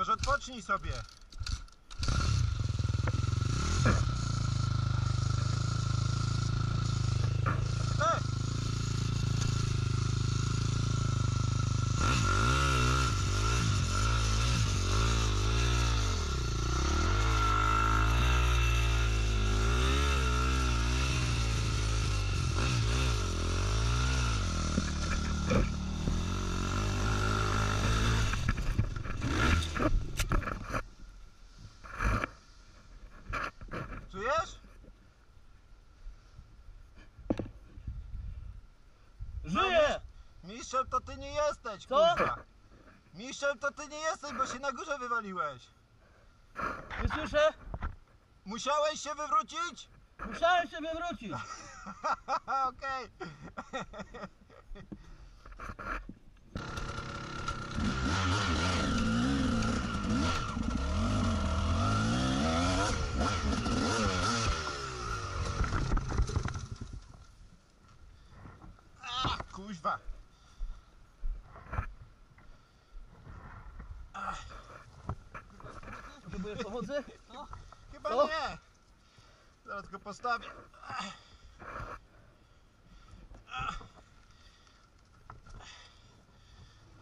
Może odpocznij sobie. Mistrzem to ty nie jesteś, Co? kurwa. Mistrzem to ty nie jesteś, bo się na górze wywaliłeś. Nie słyszę? Musiałeś się wywrócić? Musiałem się wywrócić. Okej. A, kuźwa. Potrzebujesz pomocy? Chyba Co? nie. Zaraz go postawię.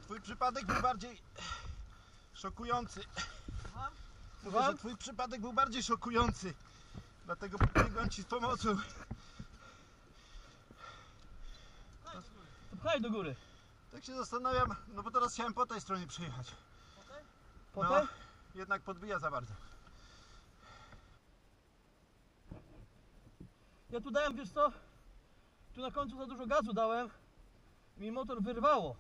Twój przypadek był bardziej szokujący. Mówię, że twój przypadek był bardziej szokujący. Dlatego pobiegłem ci z pomocą. To pchaj do góry. Tak się zastanawiam, no bo teraz chciałem po tej stronie przejechać. Potem? No, jednak podbija za bardzo. Ja tu dałem, wiesz co? Tu na końcu za dużo gazu dałem. Mi motor wyrwało.